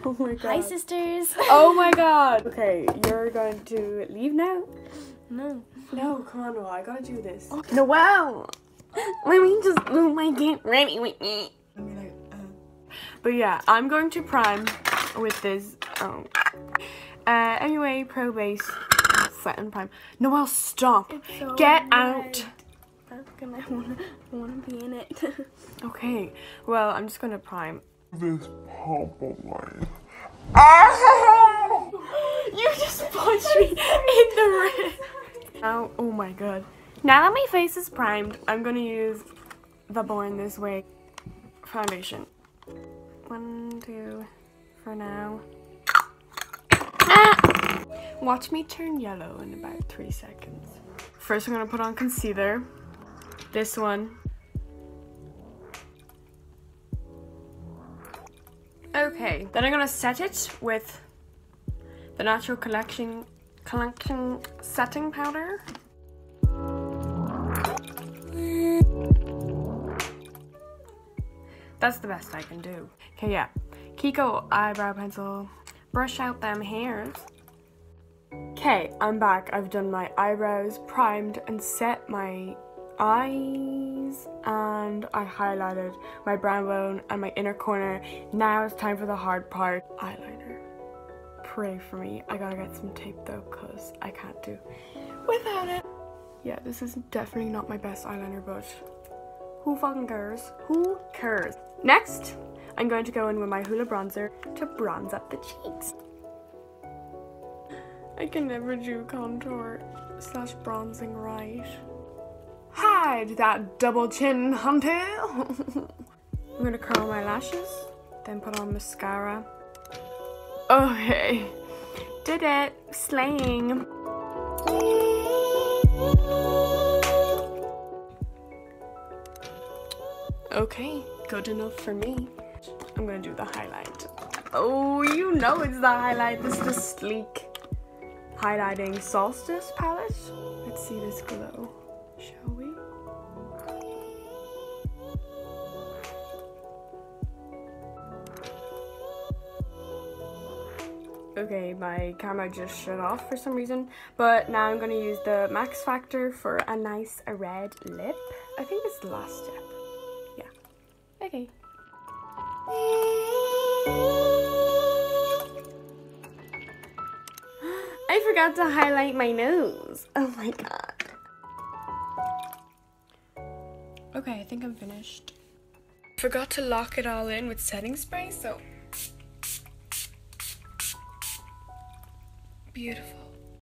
oh my god. Hi, sisters. Oh my god. Okay, you're going to leave now? No. No, come on, Noel. I gotta do this. No, wow. Let me just move my get ready with me. But yeah, I'm going to prime with this. Oh. Uh, anyway, pro base set and prime. Noel, stop. so Get out. That's gonna wanna wanna be in it. Okay, well, I'm just gonna prime. This purple line. You just punched me in the wrist. Now, oh my god. Now that my face is primed, I'm gonna use the Born This Way foundation. One, two, for now. Ah! Watch me turn yellow in about three seconds. First, I'm gonna put on concealer. This one. Okay, then I'm gonna set it with the Natural Collection Collection Setting Powder. That's the best I can do. Okay, yeah. Kiko eyebrow pencil. Brush out them hairs. Okay, I'm back. I've done my eyebrows, primed, and set my eyes, and I highlighted my brow bone and my inner corner. Now it's time for the hard part eyeliner. Pray for me. I gotta get some tape though, because I can't do without it. Yeah, this is definitely not my best eyeliner, but who fucking cares? Who cares? Next, I'm going to go in with my Hoola bronzer to bronze up the cheeks. I can never do contour slash bronzing right. Hide that double chin, hunter! I'm gonna curl my lashes, then put on mascara. Okay, did it, slaying. Okay, good enough for me. I'm gonna do the highlight. Oh, you know it's the highlight. This is the sleek highlighting solstice palette. Let's see this glow, shall we? Okay, my camera just shut off for some reason, but now I'm gonna use the Max Factor for a nice red lip. I think it's the last step. Yeah. Okay. I forgot to highlight my nose. Oh my god. Okay, I think I'm finished. Forgot to lock it all in with setting spray, so beautiful.